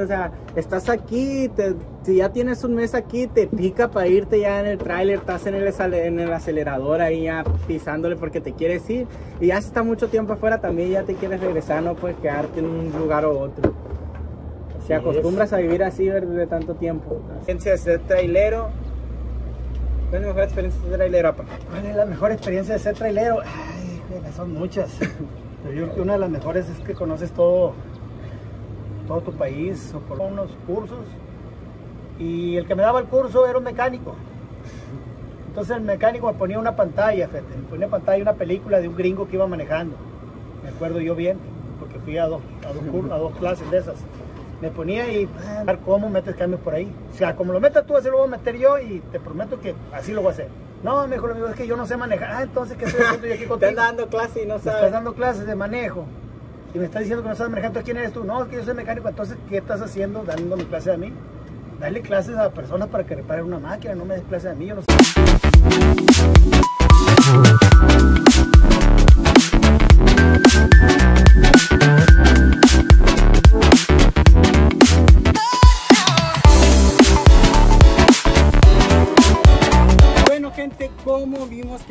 o sea, estás aquí, te, si ya tienes un mes aquí, te pica para irte ya en el tráiler, estás en el, en el acelerador ahí ya pisándole porque te quieres ir. Y ya si está mucho tiempo afuera, también ya te quieres regresar, no puedes quedarte en un lugar o otro. Si acostumbras a vivir así de tanto tiempo. Experiencia de ser trailero. ¿Cuál es la mejor experiencia de ser trailero, papá? ¿Cuál es la mejor experiencia de ser trailero? Ay, son muchas. Pero yo creo que una de las mejores es que conoces todo, todo tu país o por unos cursos. Y el que me daba el curso era un mecánico. Entonces el mecánico me ponía una pantalla, me ponía pantalla una película de un gringo que iba manejando. Me acuerdo yo bien, porque fui a dos, a dos, a dos clases de esas. Me ponía y a ver cómo metes cambios por ahí. O sea, como lo metas tú, así lo voy a meter yo y te prometo que así lo voy a hacer. No, mejor amigo, es que yo no sé manejar. Ah, entonces, ¿qué estoy haciendo yo aquí contigo? Estás dando clases y no sabes. Estás dando clases de manejo y me estás diciendo que no sabes manejar, ¿quién eres tú? No, es que yo soy mecánico, entonces, ¿qué estás haciendo dándome clases a mí? Darle clases a personas para que reparen una máquina, no me des clases a mí, yo no sé.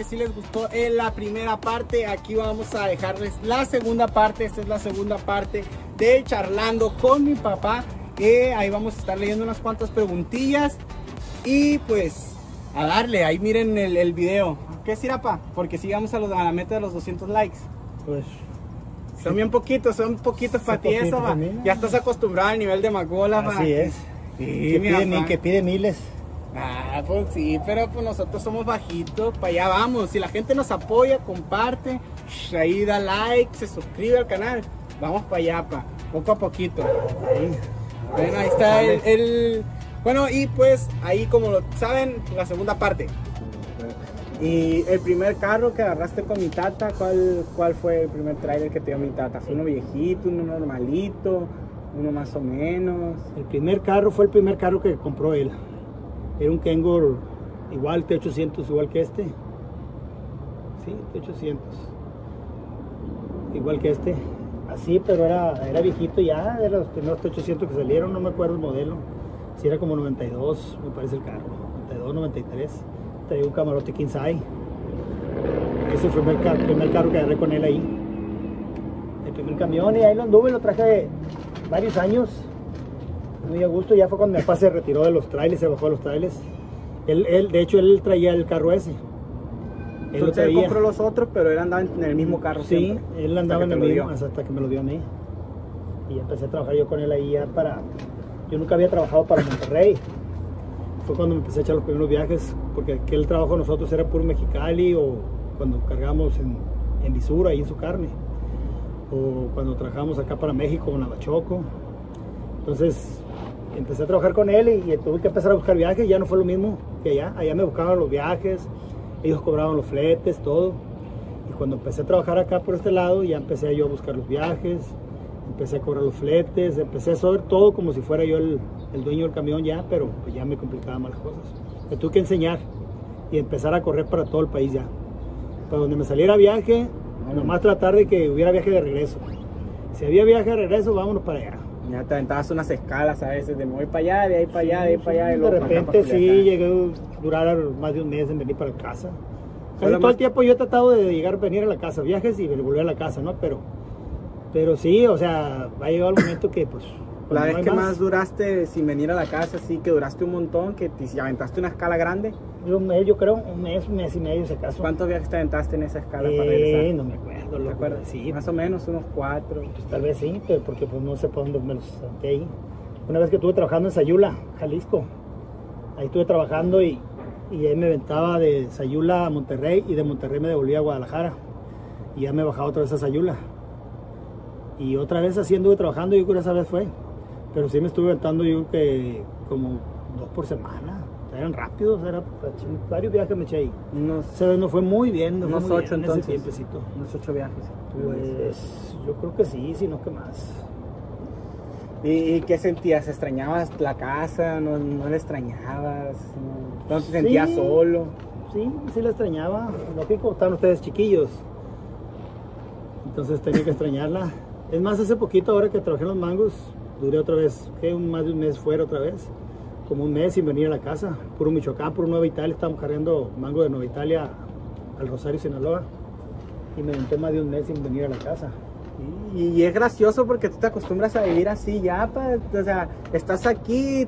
Si les gustó en la primera parte, aquí vamos a dejarles la segunda parte. Esta es la segunda parte de charlando con mi papá. Que ahí vamos a estar leyendo unas cuantas preguntillas. Y pues a darle, ahí miren el, el video. ¿Qué es pa? Porque sigamos a, a la meta de los 200 likes. Pues son bien poquitos, son poquitos para ti eso, Ya estás acostumbrado al nivel de Magola, Así es. que, pide, que pide miles. Ah, pues sí, pero pues nosotros somos bajitos, para allá vamos. Si la gente nos apoya, comparte, ahí da like, se suscribe al canal, vamos para allá, pa, poco a poquito. Bueno, ahí está el, Bueno, y pues ahí como lo saben, la segunda parte. Y el primer carro que agarraste con mi tata, ¿cuál, cuál fue el primer trailer que te dio mi tata? ¿Fue uno viejito, uno normalito, uno más o menos? El primer carro fue el primer carro que compró él. Era un Kangol igual T800, igual que este. Sí, T800. Igual que este. Así, pero era, era viejito ya, de los primeros T800 que salieron, no me acuerdo el modelo. Si era como 92, me parece el carro. 92, 93. Traía un camarote Kinsai. Ese fue el primer, primer carro que agarré con él ahí. El primer camión y ahí lo anduve, lo traje varios años muy a gusto. Ya fue cuando mi papá se retiró de los trailers, se bajó de los trailers. Él, él, de hecho, él traía el carro ese. Él Entonces él compró los otros, pero él andaba en el mismo carro. Sí, él andaba en el mismo hasta que me lo dio a mí. Y empecé a trabajar yo con él ahí ya para... Yo nunca había trabajado para Monterrey. Fue cuando me empecé a echar los primeros viajes, porque aquel trabajo nosotros era puro Mexicali o cuando cargamos en, en Visura, ahí en su carne. O cuando trabajamos acá para México, en Navachoco. Entonces empecé a trabajar con él y, tuve que empezar a buscar viajes, ya no fue lo mismo que allá, allá me buscaban los viajes, ellos cobraban los fletes, todo. Y cuando empecé a trabajar acá por este lado, ya empecé yo a buscar los viajes, empecé a cobrar los fletes, empecé a hacer todo como si fuera yo el, dueño del camión ya, pero pues ya me complicaban más las cosas. Me tuve que enseñar y empezar a correr para todo el país ya. Para donde me saliera viaje, nomás tratar de que hubiera viaje de regreso. Si había viaje de regreso, vámonos para allá. Ya te aventabas unas escalas a veces, de me voy para allá, de ahí para allá, de ahí para allá. de repente sí, llegué a durar más de un mes en venir para casa. Casi todo el tiempo yo he tratado de llegar, venir a la casa, viajes y volver a la casa, ¿no? Pero, pero sí, o sea, ha llegado el momento que pues la vez que más... duraste sin venir a la casa, sí, que duraste un montón, que te aventaste una escala grande. Un mes, yo creo, un mes, un mes y medio ese caso. ¿Cuántos viajes te aventaste en esa escala para regresar? No me acuerdo, ¿lo acuerdas? Sí. Más o menos, unos cuatro. Pues tal vez sí, pero porque pues no sé por dónde me los senté ahí. Una vez que estuve trabajando en Sayula, Jalisco. Ahí estuve trabajando y, y ahí me aventaba de Sayula a Monterrey y de Monterrey me devolvía a Guadalajara. Y ya me bajaba otra vez a Sayula. Y otra vez así anduve trabajando yo creo que esa vez fue. Pero sí me estuve aventando yo que como dos por semana. Eran rápidos, era varios viajes me eché ahí. Unos, Se no fue muy bien. No unos ocho entonces. Unos ocho viajes. Pues yo creo que sí, si no que más. ¿Y, qué sentías? ¿Extrañabas la casa? ¿No, no la extrañabas? ¿No, te sentías solo? Sí, sí la extrañaba. Lógico, estaban ustedes chiquillos. Entonces tenía que extrañarla. Es más, hace poquito, ahora que trabajé en los mangos, Duré otra vez, que más de un mes fuera otra vez. Como un mes sin venir a la casa. Puro Michoacán, puro Nueva Italia. Estamos cargando mango de Nueva Italia al Rosario, Sinaloa. Y me aventé más de un mes sin venir a la casa. Y, es gracioso porque tú te acostumbras a vivir así ya, pa, o sea, estás aquí,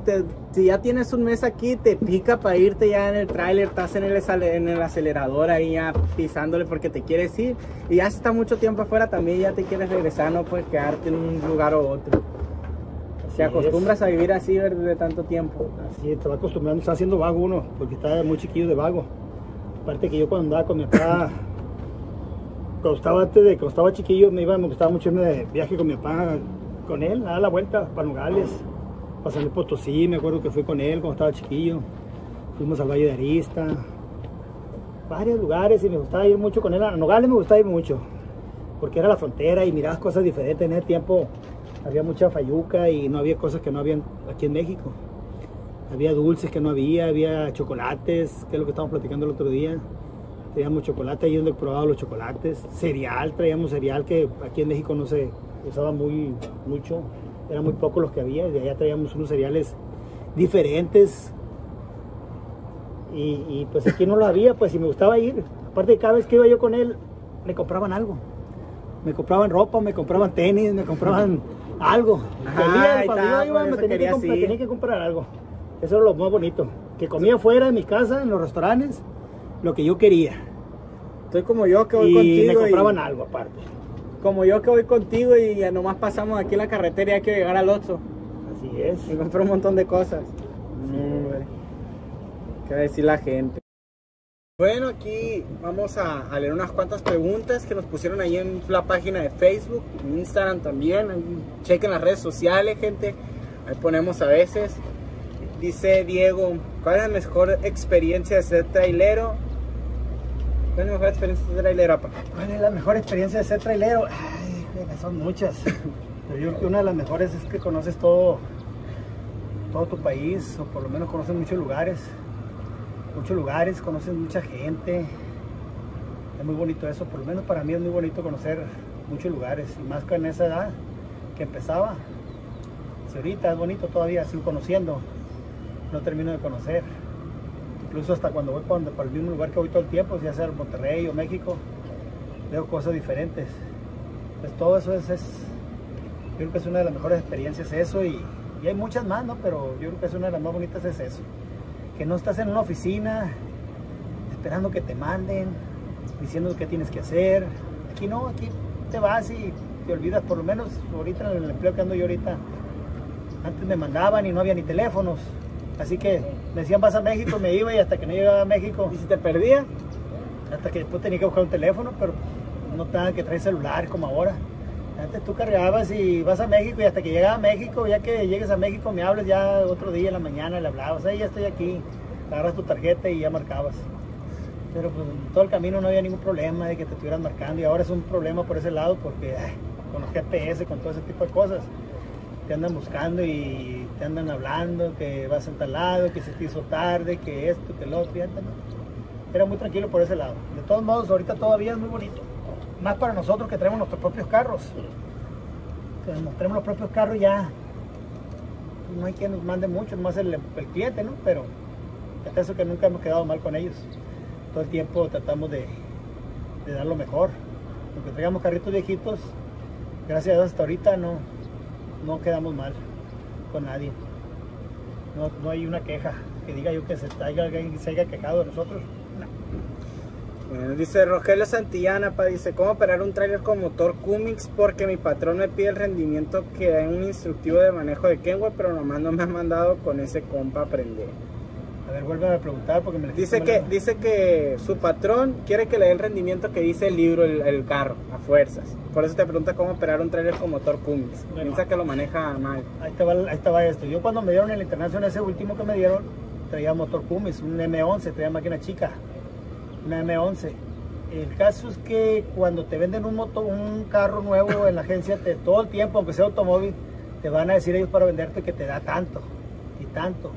si ya tienes un mes aquí, te pica para irte ya en el tráiler, estás en el, en el acelerador ahí ya pisándole porque te quieres ir. Y ya está mucho tiempo afuera también ya te quieres regresar, no puedes quedarte en un lugar o otro. Te acostumbras a vivir así de tanto tiempo. Así, te va acostumbrando, está haciendo vago uno, porque está muy chiquillo de vago. Aparte que yo cuando andaba con mi papá cuando estaba antes de cuando estaba chiquillo me iba, me gustaba mucho irme de viaje con mi papá, con él, a dar la vuelta para Nogales, para San Potosí, me acuerdo que fui con él cuando estaba chiquillo, fuimos al Valle de Arista, varios lugares y me gustaba ir mucho con él, a Nogales me gustaba ir mucho, porque era la frontera y mirabas cosas diferentes, en ese tiempo había mucha fayuca y no había cosas que no habían aquí en México. Había dulces que no había, había chocolates, que es lo que estábamos platicando el otro día. Traíamos chocolate ahí donde he probado los chocolates, cereal, traíamos cereal que aquí en México no se usaba muy mucho, eran muy pocos los que había, de allá traíamos unos cereales diferentes. Y, pues aquí no lo había, pues si me gustaba ir, aparte cada vez que iba yo con él, me compraban algo, me compraban ropa, me compraban tenis, me compraban algo, cuando yo iba me tenía, que, me tenía que comprar algo, eso era lo más bonito, que comía fuera de mi casa, en los restaurantes, lo que yo quería. Estoy como yo que voy contigo. Y me compraban algo aparte. Como yo que voy contigo y ya nomás pasamos aquí en la carretera y hay que llegar al otro. Así es. Me compré un montón de cosas. ¿Qué va a decir la gente? Bueno, aquí vamos a, leer unas cuantas preguntas que nos pusieron ahí en la página de Facebook, en Instagram también. chequen las redes sociales, gente. Ahí ponemos a veces. Dice Diego, ¿cuál es la mejor experiencia de ser trailero? ¿Cuál es la mejor experiencia de ser trailero, papá? ¿Cuál es la mejor experiencia de ser trailero? Ay, son muchas. Yo creo que una de las mejores es que conoces todo, todo tu país, o por lo menos conoces muchos lugares. Muchos lugares, conoces mucha gente. Es muy bonito eso, por lo menos para mí es muy bonito conocer muchos lugares. Y más que en esa edad que empezaba. Si ahorita es bonito todavía, sigo conociendo. No termino de conocer incluso hasta cuando voy para, el mismo lugar que voy todo el tiempo, ya sea Monterrey o México, veo cosas diferentes. Pues todo eso es, es, yo creo que es una de las mejores experiencias eso y, hay muchas más, ¿no? Pero yo creo que es una de las más bonitas es eso. Que no estás en una oficina esperando que te manden, diciendo qué tienes que hacer. Aquí no, aquí te vas y te olvidas, por lo menos ahorita en el empleo que ando yo ahorita, antes me mandaban y no había ni teléfonos. Así que me decían vas a México, me iba y hasta que no llegaba a México. ¿Y si te perdía? Hasta que después tenía que buscar un teléfono, pero no tenía que traer celular como ahora. Antes tú cargabas y vas a México y hasta que llegaba a México, ya que llegues a México me hables ya otro día en la mañana, le hablabas, ahí ya estoy aquí, agarras tu tarjeta y ya marcabas. Pero pues todo el camino no había ningún problema de que te estuvieran marcando y ahora es un problema por ese lado porque con los GPS, con todo ese tipo de cosas, te andan buscando y te andan hablando que vas a tal lado, que se te hizo tarde, que esto, que lo otro, Era muy tranquilo por ese lado. De todos modos, ahorita todavía es muy bonito. Más para nosotros que tenemos nuestros propios carros. Que nos tenemos los propios carros ya. No hay quien nos mande mucho, más el, cliente, ¿no? Pero es eso que nunca hemos quedado mal con ellos. Todo el tiempo tratamos de, dar lo mejor. Aunque traigamos carritos viejitos, gracias a Dios hasta ahorita no, no quedamos mal con nadie. No, hay una queja que diga yo que se, haya, se haya quejado de nosotros. Dice Rogelio Santillana, pa, dice, ¿cómo operar un trailer con motor Cummins? Porque mi patrón me pide el rendimiento que da en un instructivo de manejo de Kenworth, pero nomás no me ha mandado con ese compa aprender. A ver, vuelve a preguntar porque me dice que Dice que su patrón quiere que le dé el rendimiento que dice el libro, el, carro, a fuerzas. Por eso te pregunta cómo operar un trailer con motor Cummins. Piensa que lo maneja mal. Ahí te, va, ahí esto. Yo cuando me dieron el internacional, ese último que me dieron, traía motor Cummins, un M11, traía máquina chica, una M11. El caso es que cuando te venden un, motor, un carro nuevo en la agencia, te, todo el tiempo, aunque sea automóvil, te van a decir ellos para venderte que te da tanto y tanto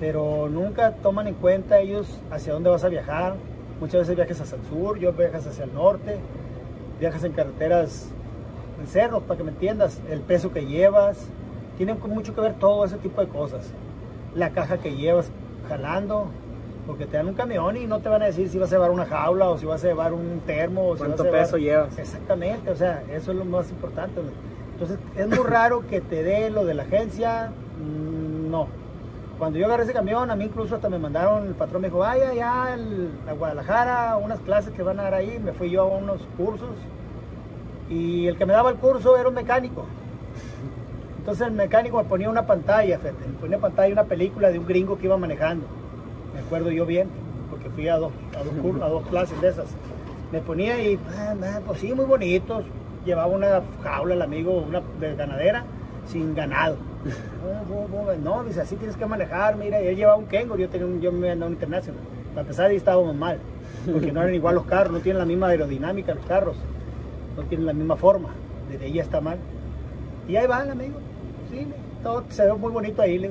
pero nunca toman en cuenta ellos hacia dónde vas a viajar. Muchas veces viajes hacia el sur, yo viajas hacia el norte, viajas en carreteras, en cerros, para que me entiendas, el peso que llevas, tiene mucho que ver todo ese tipo de cosas. La caja que llevas jalando, porque te dan un camión y no te van a decir si vas a llevar una jaula o si vas a llevar un termo. O ¿Cuánto si vas a peso llevas? Exactamente, o sea, eso es lo más importante. Entonces, es muy raro que te dé lo de la agencia, mm, no. Cuando yo agarré ese camión, a mí incluso hasta me mandaron, el patrón me dijo, vaya ya a Guadalajara, unas clases que van a dar ahí, me fui yo a unos cursos y el que me daba el curso era un mecánico. Entonces el mecánico me ponía una pantalla, fíjate, me ponía pantalla una película de un gringo que iba manejando. Me acuerdo yo bien, porque fui a dos, a dos, clases de esas. Me ponía y, ah, pues sí, muy bonitos. Llevaba una jaula el amigo, una de ganadera, sin ganado. No, dice, así tienes que manejar, mira, él llevaba un Kengo, yo tenía un, yo me andaba un International. Para empezar ahí estábamos mal, porque no eran igual los carros, no tienen la misma aerodinámica los carros, no tienen la misma forma, desde ahí está mal. Y ahí van, amigo, sí, todo se ve muy bonito ahí,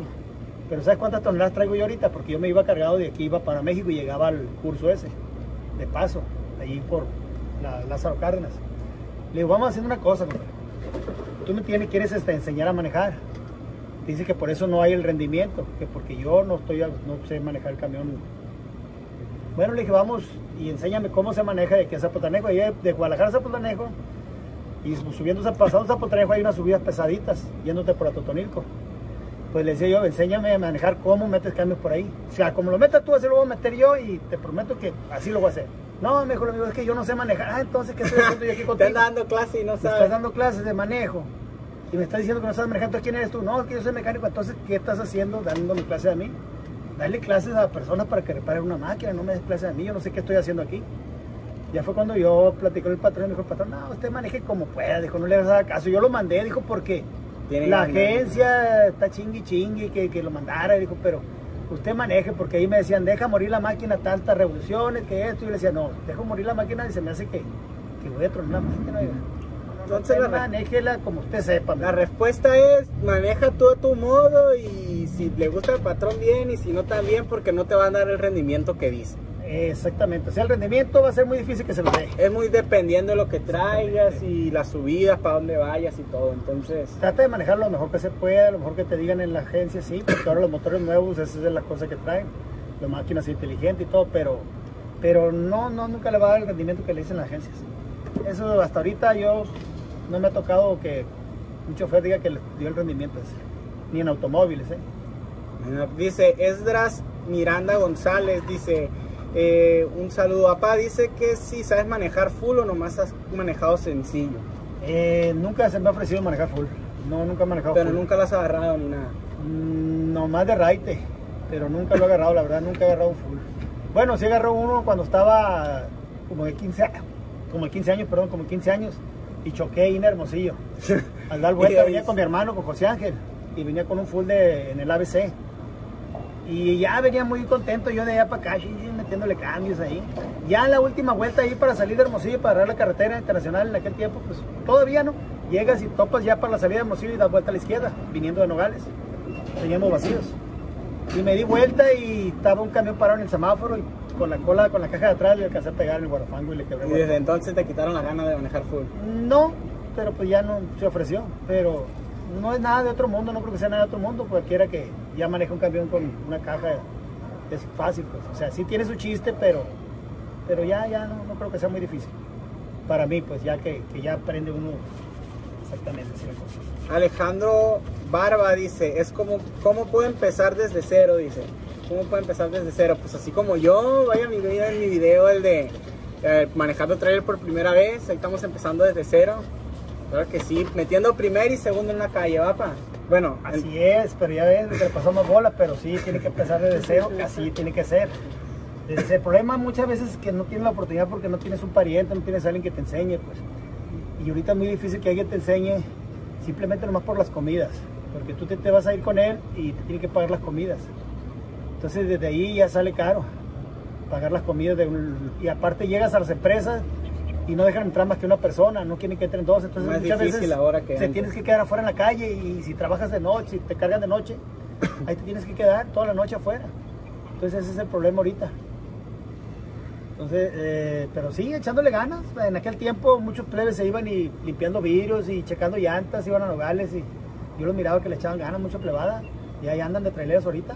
Pero ¿sabes cuántas toneladas traigo yo ahorita? Porque yo me iba cargado de aquí, iba para México y llegaba al curso ese, de paso, allí por la, Lázaro Cárdenas. Le digo, vamos haciendo una cosa, Tú me tienes, quieres este, enseñar a manejar dice que por eso no hay el rendimiento, que porque yo no estoy no sé manejar el camión. Bueno, le dije, vamos y enséñame cómo se maneja de aquí a Zapotanejo, y de Guadalajara a Zapotanejo, y subiendo, pasando Zapotanejo hay unas subidas pesaditas, yéndote por Atotonilco. Pues le decía yo, enséñame a manejar cómo metes cambios por ahí. O sea, como lo metas tú, así lo voy a meter yo y te prometo que así lo voy a hacer. No, mejor amigo, es que yo no sé manejar. Ah, entonces, ¿qué estoy haciendo yo aquí contigo? Estás dando clases y no sabes. Estás dando clases de manejo y me está diciendo que no sabes manejar, ¿quién eres tú? No, es que yo soy mecánico, entonces, ¿qué estás haciendo dándome clases a mí? Darle clases a personas para que reparen una máquina, no me des clases a mí, yo no sé qué estoy haciendo aquí. Ya fue cuando yo platicé con el patrón, me dijo el patrón, no, usted maneje como pueda, dijo, no le hagas caso. Yo lo mandé, dijo, porque la agencia está chingui chingui que, que lo mandara, dijo, pero usted maneje, porque ahí me decían, deja morir la máquina tantas revoluciones, que esto, y yo le decía, no, dejo morir la máquina y se me hace que, que voy a tronar la máquina. Entonces la manéjela como usted sepa. La respuesta es maneja tú a tu modo y si le gusta el patrón bien y si no también porque no te van a dar el rendimiento que dice. Exactamente, o sea, el rendimiento va a ser muy difícil que se lo dé. Es muy dependiendo de lo que traigas y las subidas, para dónde vayas y todo, entonces... Trata de manejar lo mejor que se pueda, lo mejor que te digan en la agencia, sí, porque ahora los motores nuevos, esas son las cosas que traen, las máquinas inteligentes y todo, pero, pero no, no, nunca le va a dar el rendimiento que le dicen las agencias. Eso hasta ahorita yo no me ha tocado que un chofer diga que le dio el rendimiento ese, ni en automóviles. ¿eh? Dice Esdras Miranda González, dice, eh, un saludo, papá, dice que si sabes manejar full o nomás has manejado sencillo. Eh, nunca se me ha ofrecido manejar full, no, nunca he manejado Pero nunca lo has agarrado ni nada. Mm, nomás de raite, pero nunca lo he agarrado, la verdad, nunca he agarrado un full. Bueno, sí agarró uno cuando estaba como de 15 como de 15 años, perdón, como 15 años y choqué ahí en Hermosillo. Al dar vuelta venía con mi hermano, con José Ángel, y venía con un full de, en el ABC. Y ya venía muy contento yo de allá para acá, metiéndole cambios ahí. Ya en la última vuelta ahí para salir de Hermosillo, para agarrar la carretera internacional en aquel tiempo, pues todavía no. Llegas y topas ya para la salida de Hermosillo y das vuelta a la izquierda, viniendo de Nogales. Teníamos vacíos. Y me di vuelta y estaba un camión parado en el semáforo y con la cola, con la caja de atrás le alcancé a pegar el guarafango y le quebré. ¿Y desde entonces te quitaron la gana de manejar full? No, pero pues ya no se ofreció. Pero no es nada de otro mundo, no creo que sea nada de otro mundo. Cualquiera que ya maneja un camión con una caja es fácil, pues. O sea, sí tiene su chiste, pero, pero ya, ya no, creo que sea muy difícil. Para mí, pues ya que, que ya aprende uno exactamente. Alejandro Barba dice, es como, ¿cómo puedo empezar desde cero? Dice. ¿Cómo puede empezar desde cero? Pues así como yo, vaya mi vida en mi video, el de eh, manejando trailer por primera vez, ahí estamos empezando desde cero. Claro que sí, metiendo primer y segundo en la calle, ¿va, Bueno, así es, pero ya ves, le pasamos bola, pero sí, tiene que empezar desde cero, así tiene que ser. el problema muchas veces es que no tienes la oportunidad porque no tienes un pariente, no tienes alguien que te enseñe, pues. Y ahorita es muy difícil que alguien te enseñe simplemente nomás por las comidas, porque tú te, vas a ir con él y te tiene que pagar las comidas. Entonces desde ahí ya sale caro pagar las comidas de y aparte llegas a las empresas y no dejan entrar más que una persona, no quieren que entren dos, entonces muchas veces que se tienes que quedar afuera en la calle y si trabajas de noche, si te cargan de noche, ahí te tienes que quedar toda la noche afuera. Entonces ese es el problema ahorita. Entonces, eh, pero sí, echándole ganas. En aquel tiempo muchos plebes se iban y limpiando vidrios y checando llantas, iban a nogales y Yo los miraba que le echaban ganas, mucho plebada, y ahí andan de traileros ahorita.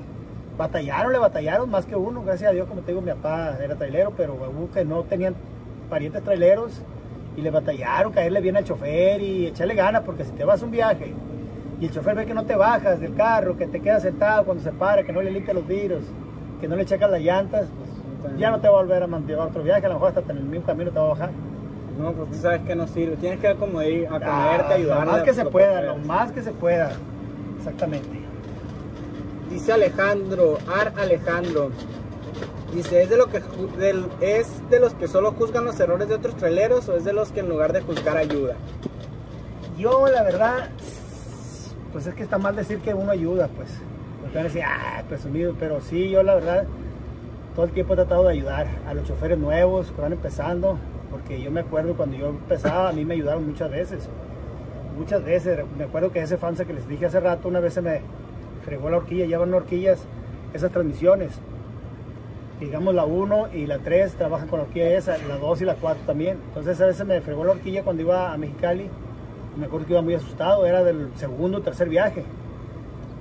Batallaron, le batallaron más que uno, gracias a Dios, como te digo, mi papá era trailero, pero hubo que no tenían parientes traileros y le batallaron, caerle bien al chofer y echarle ganas, porque si te vas a un viaje y el chofer ve que no te bajas del carro, que te quedas sentado cuando se para, que no le limpia los vidrios, que no le checas las llantas, pues ya no te va a volver a llevar otro viaje, a lo mejor hasta en el mismo camino te va a bajar. No, pues tú sabes que no sirve, tienes que como ir a comerte, ayudar. Lo más que se pueda, lo más que se pueda, exactamente. Dice Alejandro, Ar Alejandro, Dice, ¿es de, lo que, ¿es de los que solo juzgan los errores de otros traileros o es de los que en lugar de juzgar ayuda? Yo, la verdad, pues es que está mal decir que uno ayuda, pues. Porque van a decir, ah, presumido, pero sí, yo la verdad, todo el tiempo he tratado de ayudar a los choferes nuevos que van empezando, porque yo me acuerdo cuando yo empezaba, a mí me ayudaron muchas veces. Muchas veces, me acuerdo que ese fansa que les dije hace rato, una vez se me fregó la horquilla, llevan horquillas esas transmisiones digamos la 1 y la 3 trabajan con la horquilla esa, la 2 y la 4 también. Entonces a veces me fregó la horquilla cuando iba a Mexicali. Me acuerdo que iba muy asustado, era del segundo o tercer viaje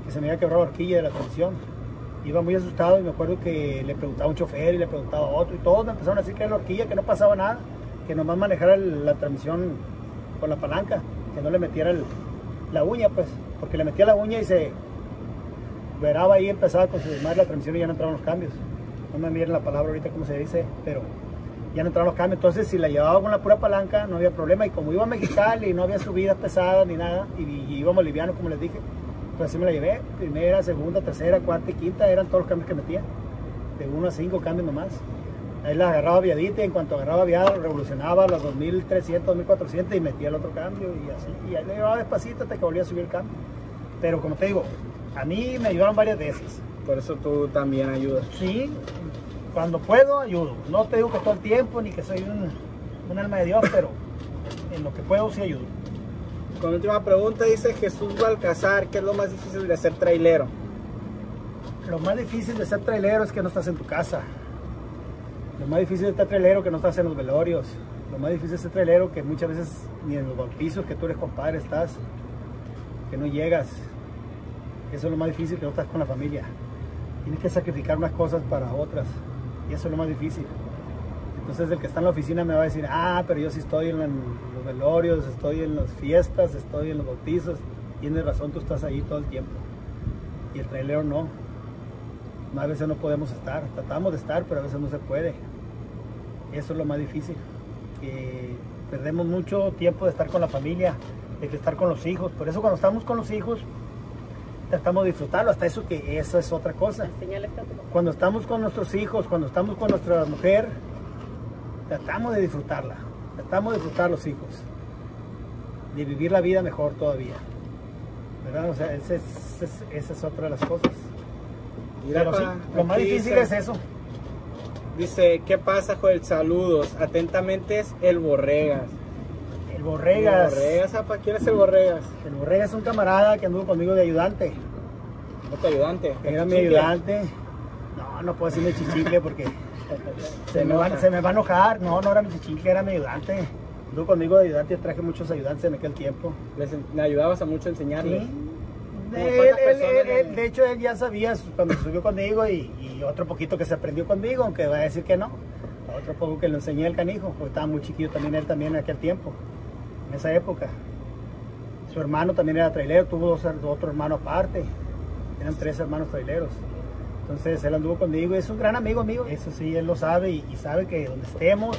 que se me había quebrado la horquilla de la transmisión. Iba muy asustado y me acuerdo que le preguntaba a un chofer y le preguntaba a otro y todos me empezaron a decir que era la horquilla, que no pasaba nada, que nomás manejara la transmisión con la palanca, que no le metiera la uña pues, porque le metía la uña y se veraba ahí, empezaba con su madre la transmisión y ya no entraban los cambios no me miren la palabra ahorita como se dice, pero ya no entraron los cambios. Entonces, si la llevaba con la pura palanca, no había problema. Y como iba a Mexicali y no había subidas pesadas ni nada, y, íbamos livianos, como les dije, pues así me la llevé. Primera, segunda, tercera, cuarta y quinta eran todos los cambios que metía. De uno a cinco cambios nomás. Ahí la agarraba viadita y en cuanto agarraba viada, revolucionaba los 2300, 2400 y metía el otro cambio y así. Y ahí le llevaba despacito hasta que volvía a subir el cambio. Pero como te digo, a mí me ayudaron varias veces. Por eso tú también ayudas. Sí, cuando puedo ayudo. No te digo que todo el tiempo ni que soy un, alma de Dios, pero en lo que puedo sí ayudo. Con última pregunta dice Jesús Balcazar, ¿qué es lo más difícil de ser trailero? Lo más difícil de ser trailero es que no estás en tu casa. Lo más difícil de ser trailero es que no estás en los velorios. Lo más difícil de ser trailero que muchas veces ni en los bautizos que tú eres compadre estás, que no llegas. Eso es lo más difícil que no estás con la familia. Tienes que sacrificar unas cosas para otras. Y eso es lo más difícil. Entonces el que está en la oficina me va a decir, ah, pero yo sí estoy en los velorios, estoy en las fiestas, estoy en los bautizos. Tienes razón, tú estás ahí todo el tiempo. Y el trailero no. A veces no podemos estar. Tratamos de estar, pero a veces no se puede. Eso es lo más difícil. Perdemos mucho tiempo de estar con la familia, de estar con los hijos. Por eso cuando estamos con los hijos, tratamos de disfrutarlo, hasta eso que eso es otra cosa. Cuando estamos con nuestros hijos, cuando estamos con nuestra mujer, tratamos de disfrutarla, tratamos de disfrutar los hijos, de vivir la vida mejor todavía. ¿Verdad? O sea, esa es, otra de las cosas. lo más difícil es eso. Dice, ¿qué pasa, Joel? Saludos. Atentamente es el Borregas. Borregas. El Borregas, ¿quién es el Borregas? El Borregas es un camarada que anduvo conmigo de ayudante. ¿Otro ayudante? Era mi ayudante. No, no puedo decirme chichicle porque se, me va, se, me va, a enojar. No, no era mi chichicle, era mi ayudante. Anduvo conmigo de ayudante, traje muchos ayudantes en aquel tiempo. ¿Le ayudabas a mucho a enseñarle? Sí. de hecho, él ya sabía cuando subió conmigo y, y, otro poquito que se aprendió conmigo, aunque va a decir que no. Otro poco que le enseñé el canijo, porque estaba muy chiquillo también él también en aquel tiempo esa época. Su hermano también era trailero, tuvo dos, otro hermano aparte. Eran tres hermanos traileros. Entonces él anduvo conmigo y es un gran amigo mío. Eso sí, él lo sabe y, sabe que donde estemos,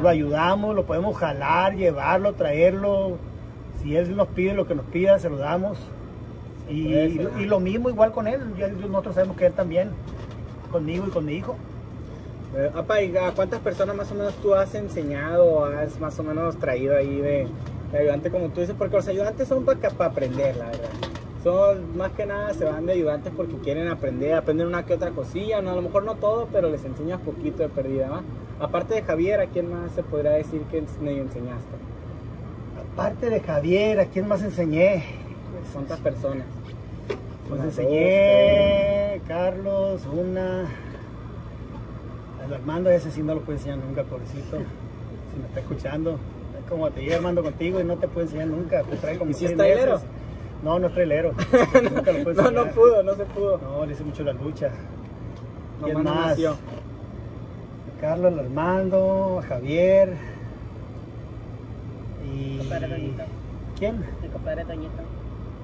lo ayudamos, lo podemos jalar, llevarlo, traerlo. Si él nos pide lo que nos pida, se lo damos. Y, lo mismo igual con él. Nosotros sabemos que él también, conmigo y con mi hijo. Eh, ¿a cuántas personas más o menos tú has enseñado o has más o menos traído ahí de, ayudante como tú dices? Porque los ayudantes son para, para aprender, la verdad. Son más que nada se van de ayudantes porque quieren aprender, aprender una que otra cosilla, no, a lo mejor no todo, pero les enseñas poquito de perdida. Aparte de Javier, ¿a quién más se podría decir que medio enseñaste? Aparte de Javier, ¿a quién más enseñé? ¿Cuántas personas? Pues enseñé Carlos, una, el Armando ese sí no lo puede enseñar nunca, pobrecito. Si me está escuchando. Es como te llevo Armando contigo y no te puede enseñar nunca. Te trae como ¿Y si es trailero? No, no es trailero. no, no pudo, no se pudo. No, le hice mucho la lucha. ¿Quién más? Carlos, Armando, Javier. Y... ¿Quién? Mi compadre Toñito.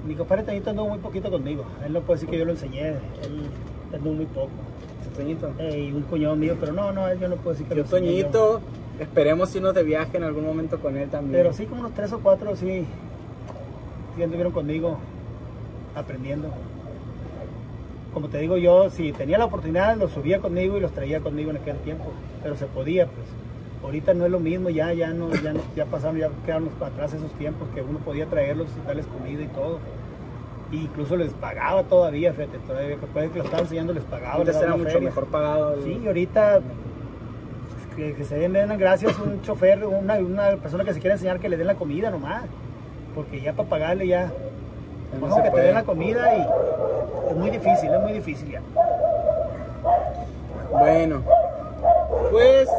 Mi compadre Toñito anduvo muy poquito conmigo. Él no puede decir que yo lo enseñé. Él anduvo muy poco. Toñito? Eh, y un cuñado mío, pero no, no, yo no puedo decir que yo Toñito, esperemos irnos de viaje en algún momento con él también. Pero sí, como unos tres o cuatro, sí. Sí anduvieron conmigo aprendiendo. Como te digo yo, si tenía la oportunidad, los subía conmigo y los traía conmigo en aquel tiempo. Pero se podía, pues. Ahorita no es lo mismo, ya, ya no, ya no, ya pasaron, ya quedaron atrás esos tiempos que uno podía traerlos y darles comida y todo. E incluso les pagaba todavía, fíjate, todavía después que lo estaban enseñando les pagaba. Antes era mucho mejor pagado. Sí, ahorita que, que, se den gracias un chofer, una, una persona que se quiere enseñar que le den la comida nomás. Porque ya para pagarle ya, no que te den la comida y es muy difícil, es muy difícil ya. Bueno, pues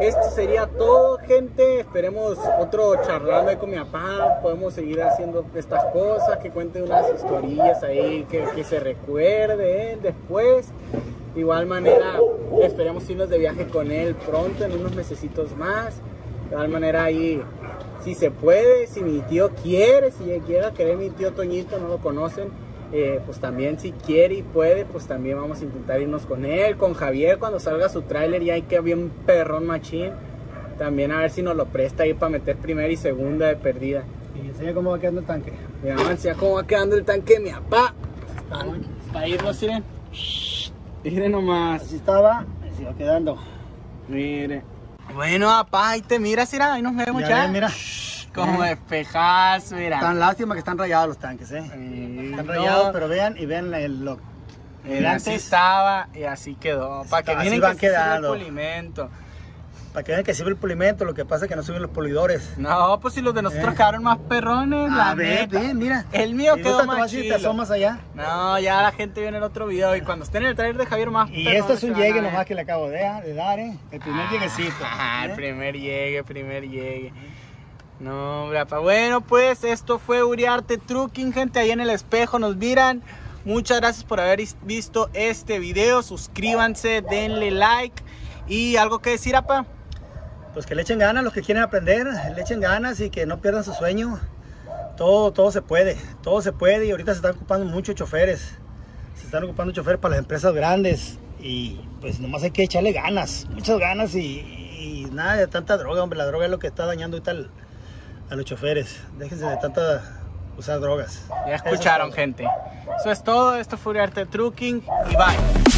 esto sería todo, gente. Esperemos otro charlando ahí con mi papá. Podemos seguir haciendo estas cosas, que cuente unas historias ahí, que, se recuerde después. De igual manera, esperemos irnos de viaje con él pronto, en unos mesecitos más. De igual manera, ahí, si se puede, si mi tío quiere, si llega querer mi tío Toñito, no lo conocen eh, pues también si quiere y puede, pues también vamos a intentar irnos con él, con Javier cuando salga su tráiler y hay que bien perrón machín. También a ver si nos lo presta ahí para meter primera y segunda de perdida. Y enseña cómo va quedando el tanque. Mira, enseña cómo va quedando el tanque mi papá. Para irnos, miren. Miren nomás. Así estaba, así va quedando. Mire. Bueno, papá, ahí te miras, mira, ahí nos vemos ya. mira. Como espejazo, mira. Tan lástima que están rayados los tanques, ¿eh? están rayados, pero vean y vean el look. El así estaba y así quedó. Para que miren van que quedando. el pulimento. Para que vean que sirve el pulimento, lo que pasa es que no suben los polidores. No, pues si los de nosotros eh. quedaron más perrones, A ver, bien, mira. El mío quedó más chido. te asomas allá? No, ya la gente viene en el otro video y cuando estén en el trailer de Javier más Y esto es un llegue nomás que le acabo de, dar, ¿eh? El primer ah, lleguecito. el ¿eh? primer llegue, primer llegue. No, brapa. Bueno, pues esto fue Uriarte Trucking, gente. Ahí en el espejo nos miran. Muchas gracias por haber visto este video. Suscríbanse, denle like. ¿Y algo que decir, apa? Pues que le echen ganas los que quieren aprender. Le echen ganas y que no pierdan su sueño. Todo, todo se puede. Todo se puede. Y ahorita se están ocupando muchos choferes. Se están ocupando choferes para las empresas grandes. Y pues nomás hay que echarle ganas. Muchas ganas y, nada de tanta droga, hombre. La droga es lo que está dañando y tal a los choferes. Déjense de tanta usar drogas. Ya escucharon, gente. Eso es todo. Esto fue Arte Trucking y bye.